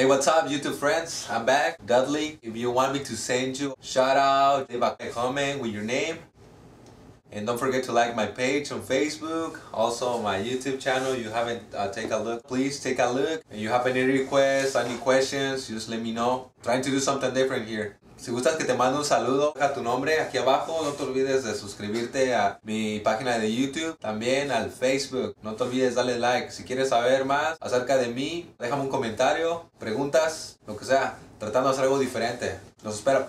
Hey, what's up, YouTube friends? I'm back, Dudley. If you want me to send you shout out, leave a comment with your name. And don't forget to like my page on Facebook, also my YouTube channel. You haven't uh, take a look, please take a look. And you have any requests, any questions, just let me know. Trying to do something different here. Si gustas que te mande un saludo, deja tu nombre aquí abajo. No te olvides de suscribirte a mi página de YouTube, también al Facebook. No te olvides darle like. Si quieres saber más acerca de mí, déjame un comentario, preguntas, lo que sea. Tratando de hacer algo diferente. Los espero.